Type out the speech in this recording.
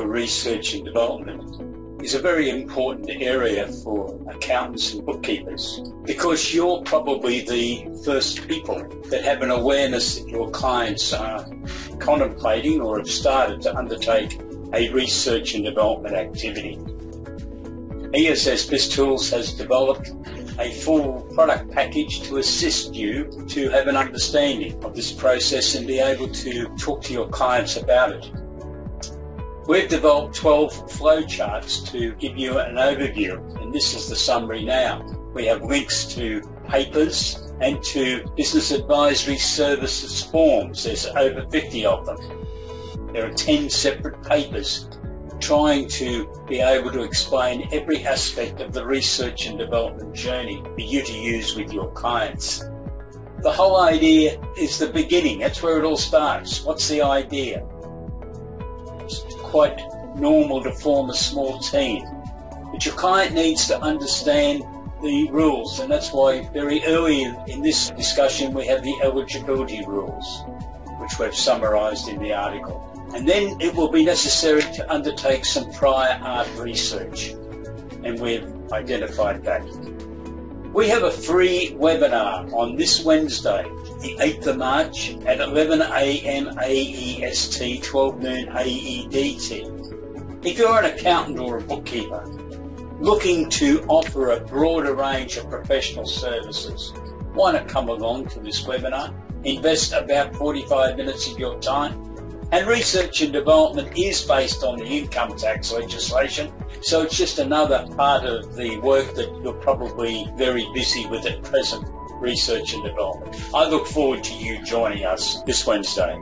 for research and development is a very important area for accountants and bookkeepers because you're probably the first people that have an awareness that your clients are contemplating or have started to undertake a research and development activity. ESS BizTools has developed a full product package to assist you to have an understanding of this process and be able to talk to your clients about it. We've developed 12 flowcharts to give you an overview, and this is the summary now. We have links to papers and to business advisory services forms. There's over 50 of them. There are 10 separate papers trying to be able to explain every aspect of the research and development journey for you to use with your clients. The whole idea is the beginning. That's where it all starts. What's the idea? Quite normal to form a small team, but your client needs to understand the rules, and that's why very early in this discussion we have the eligibility rules, which we've summarised in the article and then it will be necessary to undertake some prior art research, and we've identified that. We have a free webinar on this Wednesday, the 8th of March at 11am AEST, 12 noon AEDT. If you're an accountant or a bookkeeper looking to offer a broader range of professional services, why not come along to this webinar? Invest about 45 minutes of your time and research and development is based on the income tax legislation, so it's just another part of the work that you're probably very busy with at present, research and development. I look forward to you joining us this Wednesday.